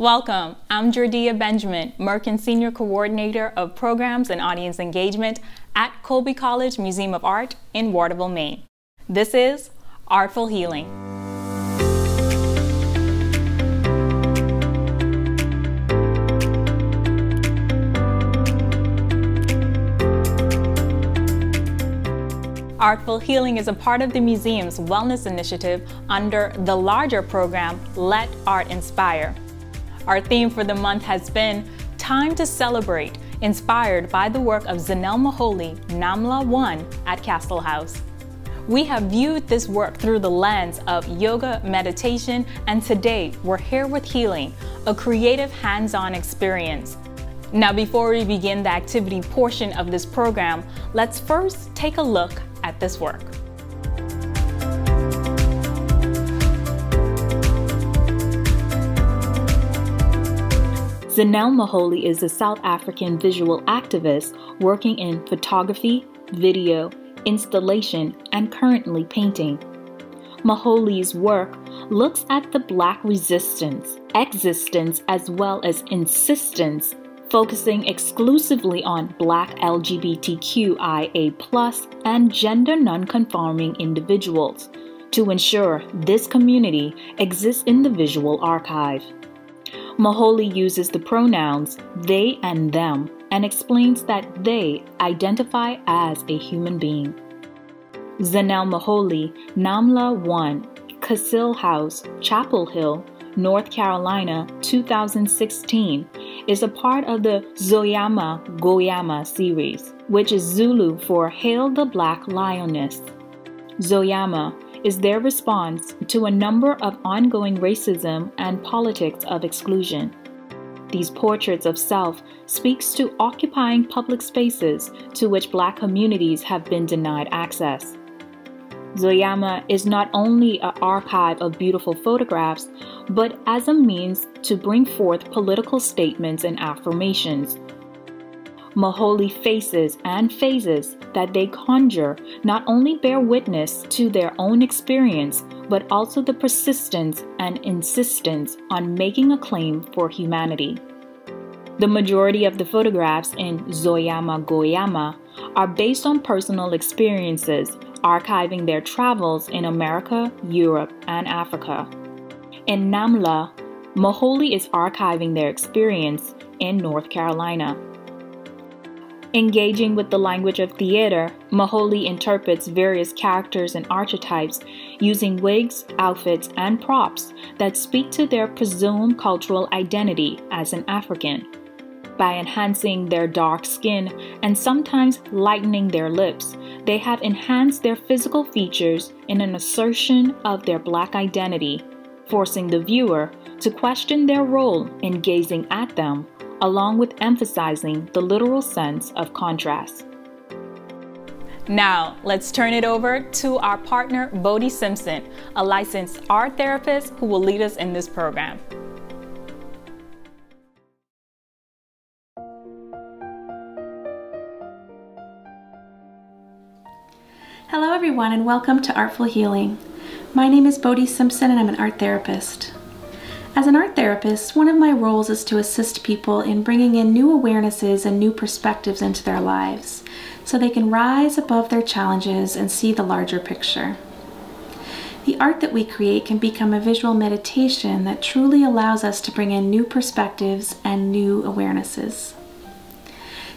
Welcome. I'm Jordia Benjamin, Merkin Senior Coordinator of Programs and Audience Engagement at Colby College Museum of Art in Waterville, Maine. This is Artful Healing. Artful Healing is a part of the museum's wellness initiative under the larger program Let Art Inspire. Our theme for the month has been Time to Celebrate, inspired by the work of Zanele Muholi, Namhla 1 at Castle House. We have viewed this work through the lens of yoga, meditation, and today we're here with healing, a creative hands on experience. Now, before we begin the activity portion of this program, let's first take a look at this work. Zanele Muholi is a South African visual activist working in photography, video, installation, and currently painting. Muholi's work looks at the Black resistance, existence, as well as insistence, focusing exclusively on Black LGBTQIA and gender nonconforming individuals to ensure this community exists in the visual archive. Muholi uses the pronouns they and them and explains that they identify as a human being. Zanele Muholi, Namhla 1, Castle House, Chapel Hill, North Carolina, 2016, is a part of the Somnyama Ngonyama series, which is Zulu for Hail the Black Lioness. Somnyama is their response to a number of ongoing racism and politics of exclusion. These portraits of self speaks to occupying public spaces to which black communities have been denied access. Somnyama is not only an archive of beautiful photographs, but as a means to bring forth political statements and affirmations Muholi faces and phases that they conjure not only bear witness to their own experience, but also the persistence and insistence on making a claim for humanity. The majority of the photographs in Somnyama Ngonyama are based on personal experiences, archiving their travels in America, Europe, and Africa. In Namhla, Muholi is archiving their experience in North Carolina. Engaging with the language of theater, Muholi interprets various characters and archetypes using wigs, outfits, and props that speak to their presumed cultural identity as an African. By enhancing their dark skin and sometimes lightening their lips, they have enhanced their physical features in an assertion of their black identity, forcing the viewer to question their role in gazing at them along with emphasizing the literal sense of contrast. Now, let's turn it over to our partner, Bodhi Simpson, a licensed art therapist who will lead us in this program. Hello, everyone, and welcome to Artful Healing. My name is Bodhi Simpson, and I'm an art therapist. As an art therapist, one of my roles is to assist people in bringing in new awarenesses and new perspectives into their lives so they can rise above their challenges and see the larger picture. The art that we create can become a visual meditation that truly allows us to bring in new perspectives and new awarenesses.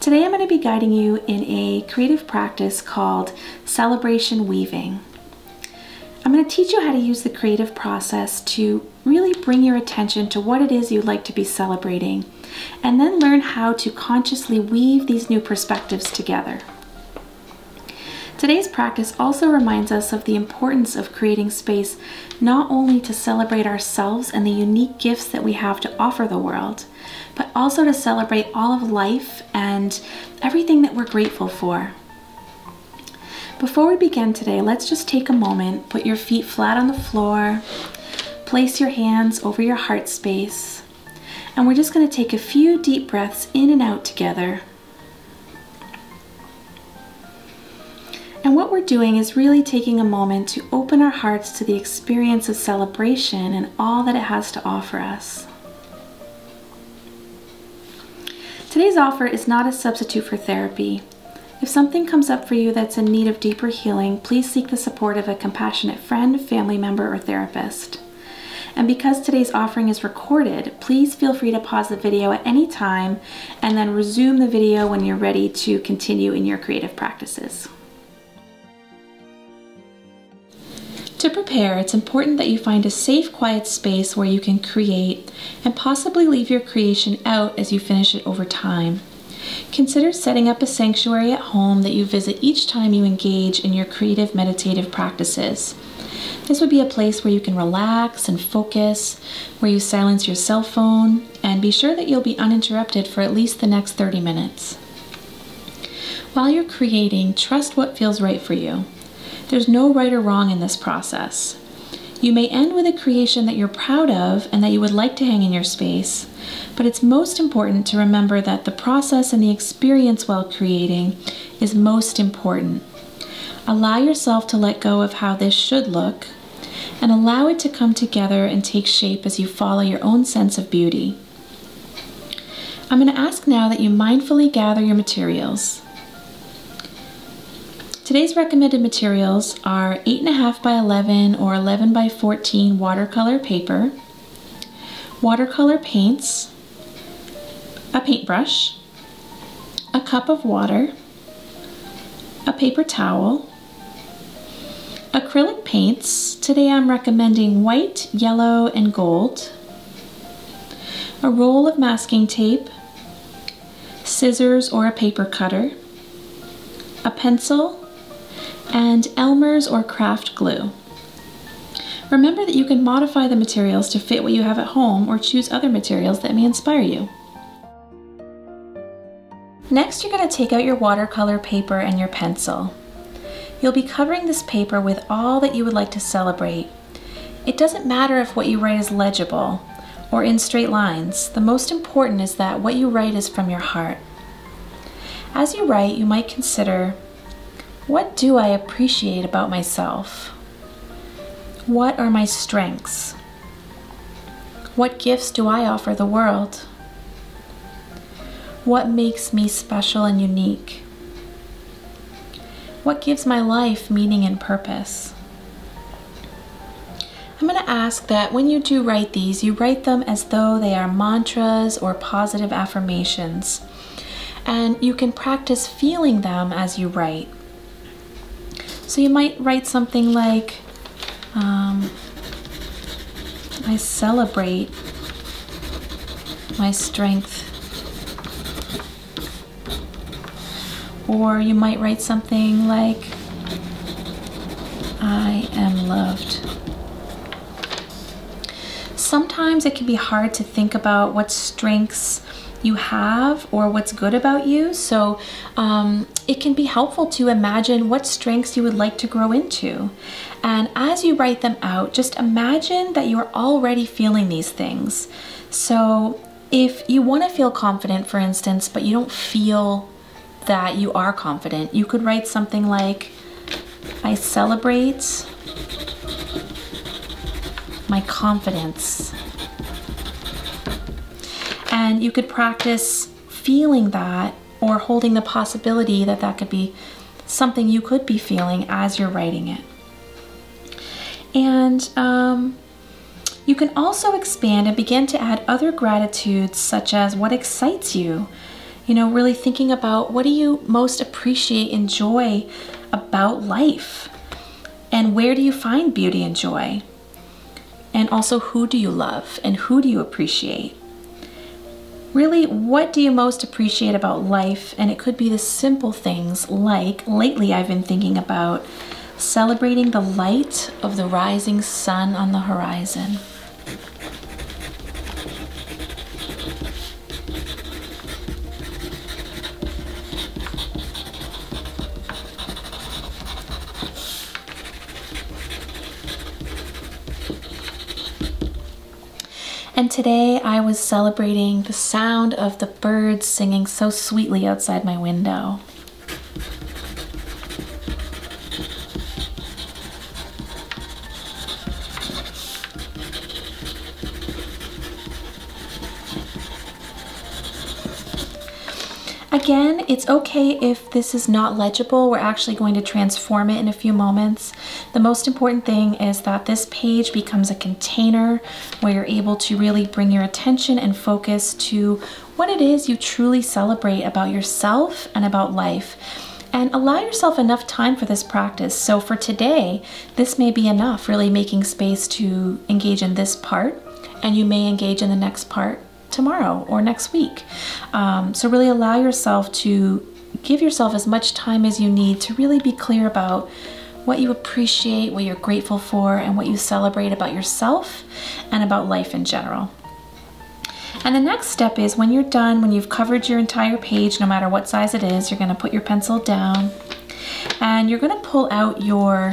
Today I'm going to be guiding you in a creative practice called celebration weaving. I'm going to teach you how to use the creative process to really bring your attention to what it is you'd like to be celebrating, and then learn how to consciously weave these new perspectives together. Today's practice also reminds us of the importance of creating space not only to celebrate ourselves and the unique gifts that we have to offer the world, but also to celebrate all of life and everything that we're grateful for. Before we begin today, let's just take a moment, put your feet flat on the floor, place your hands over your heart space, and we're just going to take a few deep breaths in and out together. And what we're doing is really taking a moment to open our hearts to the experience of celebration and all that it has to offer us. Today's offer is not a substitute for therapy. If something comes up for you that's in need of deeper healing, please seek the support of a compassionate friend, family member, or therapist. And because today's offering is recorded, please feel free to pause the video at any time and then resume the video when you're ready to continue in your creative practices. To prepare, it's important that you find a safe, quiet space where you can create and possibly leave your creation out as you finish it over time. Consider setting up a sanctuary at home that you visit each time you engage in your creative meditative practices. This would be a place where you can relax and focus, where you silence your cell phone, and be sure that you'll be uninterrupted for at least the next 30 minutes. While you're creating, trust what feels right for you. There's no right or wrong in this process. You may end with a creation that you're proud of and that you would like to hang in your space, but it's most important to remember that the process and the experience while creating is most important. Allow yourself to let go of how this should look and allow it to come together and take shape as you follow your own sense of beauty. I'm going to ask now that you mindfully gather your materials. Today's recommended materials are 8.5 by 11 or 11 by 14 watercolor paper, watercolor paints, a paintbrush, a cup of water, a paper towel, acrylic paints. Today I'm recommending white, yellow, and gold, a roll of masking tape, scissors or a paper cutter, a pencil, and Elmer's or craft glue. Remember that you can modify the materials to fit what you have at home or choose other materials that may inspire you. Next, you're going to take out your watercolor paper and your pencil. You'll be covering this paper with all that you would like to celebrate. It doesn't matter if what you write is legible or in straight lines. The most important is that what you write is from your heart. As you write, you might consider what do I appreciate about myself? What are my strengths? What gifts do I offer the world? What makes me special and unique? What gives my life meaning and purpose? I'm going to ask that when you do write these, you write them as though they are mantras or positive affirmations. And you can practice feeling them as you write. So you might write something like, um, I celebrate my strength. Or you might write something like, I am loved. Sometimes it can be hard to think about what strengths you have or what's good about you. So um, it can be helpful to imagine what strengths you would like to grow into. And as you write them out, just imagine that you're already feeling these things. So if you want to feel confident, for instance, but you don't feel that you are confident, you could write something like, I celebrate my confidence. You could practice feeling that or holding the possibility that that could be something you could be feeling as you're writing it. And um, you can also expand and begin to add other gratitudes, such as what excites you. You know, really thinking about what do you most appreciate, and enjoy about life? And where do you find beauty and joy? And also, who do you love and who do you appreciate? Really, what do you most appreciate about life? And it could be the simple things like lately I've been thinking about celebrating the light of the rising sun on the horizon. And today I was celebrating the sound of the birds singing so sweetly outside my window. Again, it's okay if this is not legible. We're actually going to transform it in a few moments. The most important thing is that this page becomes a container where you're able to really bring your attention and focus to what it is you truly celebrate about yourself and about life. And allow yourself enough time for this practice. So for today, this may be enough, really making space to engage in this part, and you may engage in the next part tomorrow or next week. Um, so really allow yourself to give yourself as much time as you need to really be clear about what you appreciate, what you're grateful for, and what you celebrate about yourself and about life in general. And the next step is when you're done, when you've covered your entire page, no matter what size it is, you're gonna put your pencil down and you're gonna pull out your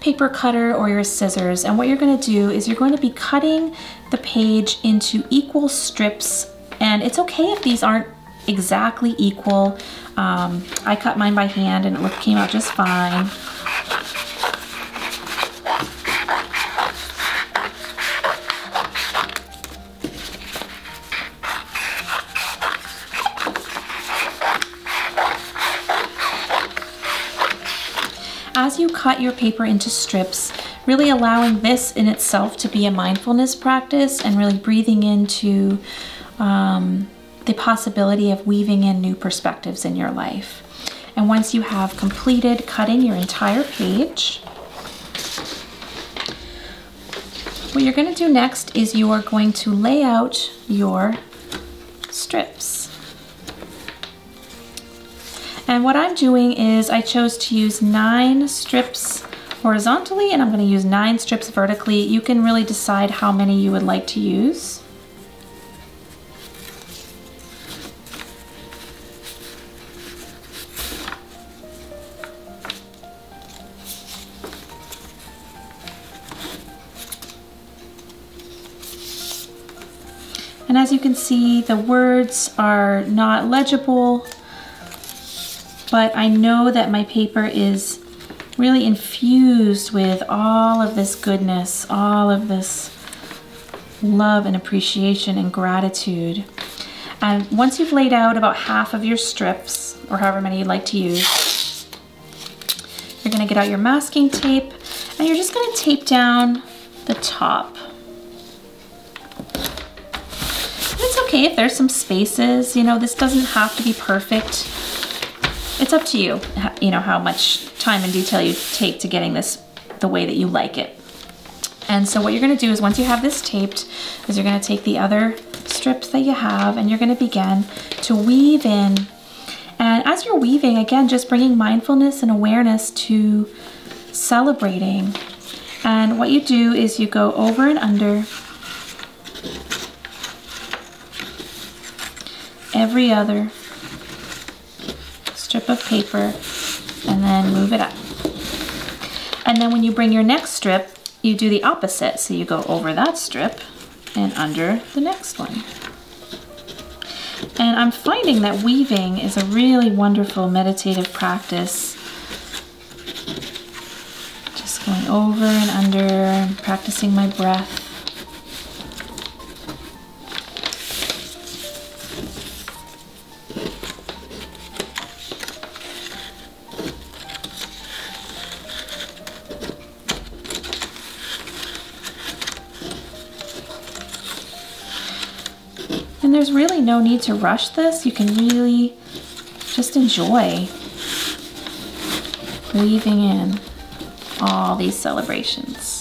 paper cutter or your scissors. And what you're gonna do is you're going to be cutting the page into equal strips. And it's okay if these aren't exactly equal. Um, I cut mine by hand and it came out just fine. Cut your paper into strips, really allowing this in itself to be a mindfulness practice and really breathing into um, the possibility of weaving in new perspectives in your life. And once you have completed cutting your entire page, what you're going to do next is you are going to lay out your strips. And what I'm doing is I chose to use nine strips horizontally and I'm gonna use nine strips vertically. You can really decide how many you would like to use. And as you can see, the words are not legible but I know that my paper is really infused with all of this goodness, all of this love and appreciation and gratitude. And once you've laid out about half of your strips, or however many you'd like to use, you're gonna get out your masking tape and you're just gonna tape down the top. it's okay if there's some spaces, you know, this doesn't have to be perfect it's up to you, you know, how much time and detail you take to getting this the way that you like it. And so what you're gonna do is once you have this taped, is you're gonna take the other strips that you have and you're gonna begin to weave in. And as you're weaving, again, just bringing mindfulness and awareness to celebrating. And what you do is you go over and under every other strip of paper and then move it up. And then when you bring your next strip, you do the opposite. So you go over that strip and under the next one. And I'm finding that weaving is a really wonderful meditative practice. Just going over and under, practicing my breath. And there's really no need to rush this. You can really just enjoy weaving in all these celebrations.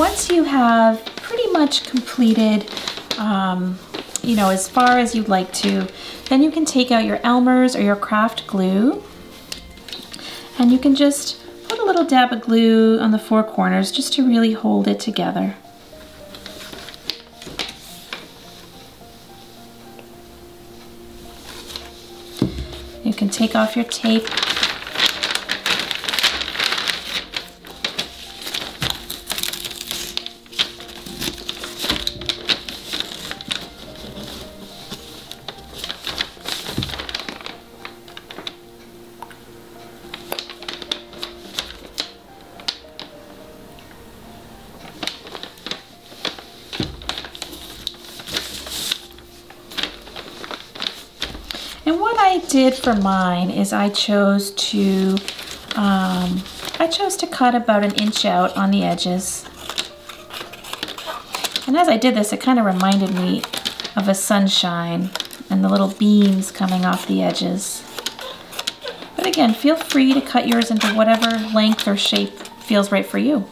Once you have pretty much completed, um, you know, as far as you'd like to, then you can take out your Elmer's or your craft glue and you can just put a little dab of glue on the four corners just to really hold it together. You can take off your tape I did for mine is I chose to um, I chose to cut about an inch out on the edges. And as I did this, it kind of reminded me of a sunshine and the little beams coming off the edges. But again, feel free to cut yours into whatever length or shape feels right for you.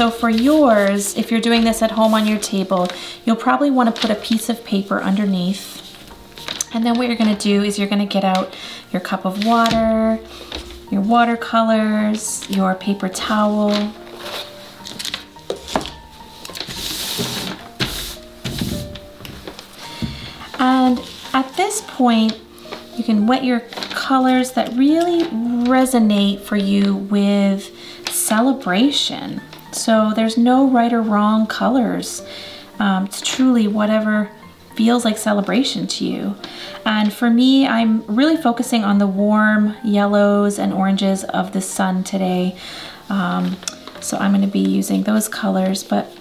So for yours, if you're doing this at home on your table, you'll probably want to put a piece of paper underneath. And then what you're going to do is you're going to get out your cup of water, your watercolors, your paper towel. And at this point, you can wet your colors that really resonate for you with celebration. So there's no right or wrong colors. Um, it's truly whatever feels like celebration to you. And for me, I'm really focusing on the warm yellows and oranges of the sun today. Um, so I'm going to be using those colors. But,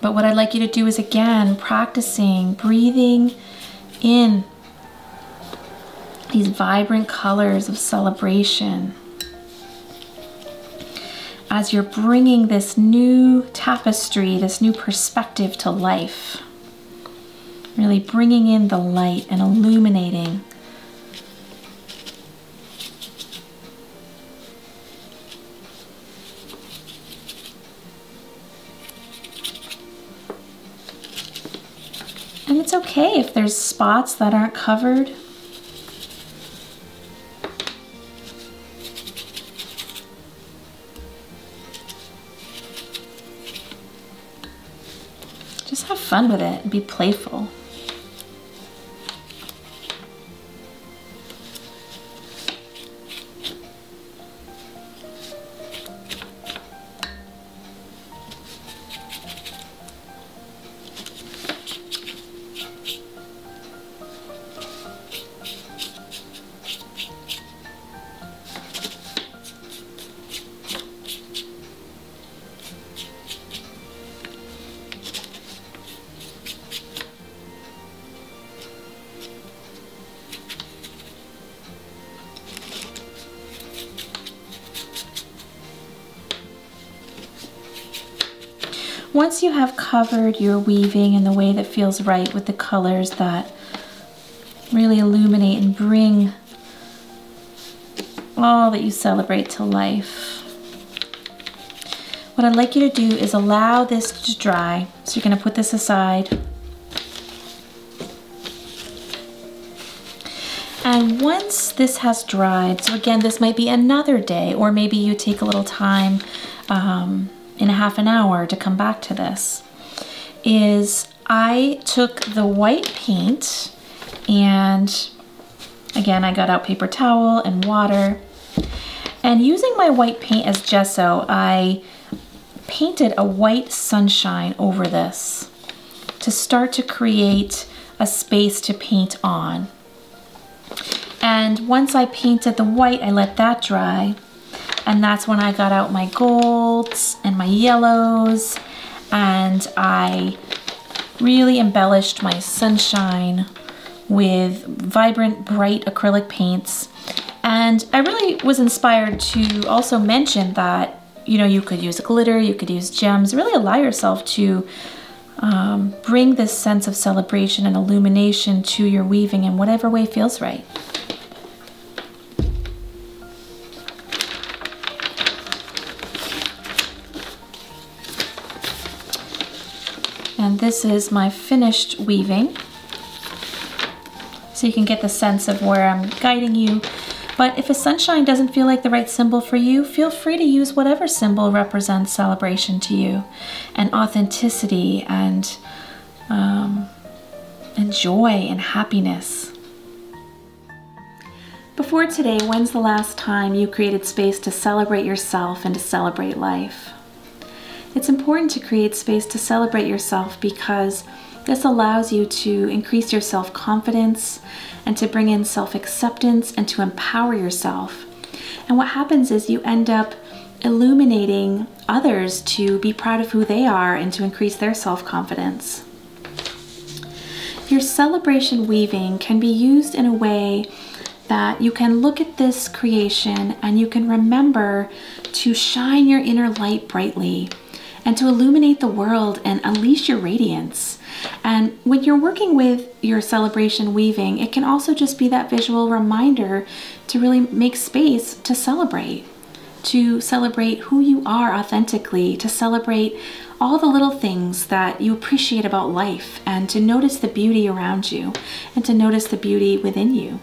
but what I'd like you to do is again, practicing breathing in these vibrant colors of celebration as you're bringing this new tapestry, this new perspective to life. Really bringing in the light and illuminating. And it's okay if there's spots that aren't covered fun with it and be playful. Covered your weaving in the way that feels right with the colors that really illuminate and bring all that you celebrate to life. What I'd like you to do is allow this to dry. So you're gonna put this aside. And once this has dried, so again, this might be another day, or maybe you take a little time um, in a half an hour to come back to this is I took the white paint and again I got out paper towel and water. And using my white paint as gesso I painted a white sunshine over this to start to create a space to paint on. And once I painted the white I let that dry. And that's when I got out my golds and my yellows and I really embellished my sunshine with vibrant bright acrylic paints And I really was inspired to also mention that, you know, you could use glitter, you could use gems, really allow yourself to um, bring this sense of celebration and illumination to your weaving in whatever way feels right. This is my finished weaving. So you can get the sense of where I'm guiding you. But if a sunshine doesn't feel like the right symbol for you, feel free to use whatever symbol represents celebration to you and authenticity and, um, and joy and happiness. Before today, when's the last time you created space to celebrate yourself and to celebrate life? It's important to create space to celebrate yourself because this allows you to increase your self confidence and to bring in self acceptance and to empower yourself. And what happens is you end up illuminating others to be proud of who they are and to increase their self confidence. Your celebration weaving can be used in a way that you can look at this creation and you can remember to shine your inner light brightly and to illuminate the world and unleash your radiance. And when you're working with your celebration weaving, it can also just be that visual reminder to really make space to celebrate, to celebrate who you are authentically, to celebrate all the little things that you appreciate about life, and to notice the beauty around you, and to notice the beauty within you.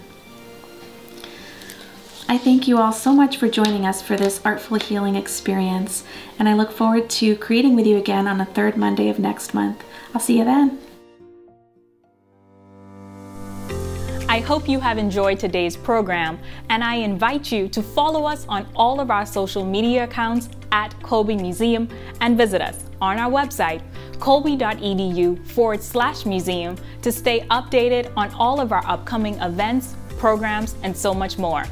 I thank you all so much for joining us for this Artful Healing experience, and I look forward to creating with you again on the third Monday of next month. I'll see you then. I hope you have enjoyed today's program, and I invite you to follow us on all of our social media accounts at Colby Museum and visit us on our website, colby.edu forward slash museum, to stay updated on all of our upcoming events, programs, and so much more.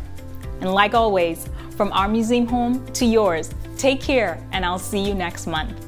And like always, from our museum home to yours, take care and I'll see you next month.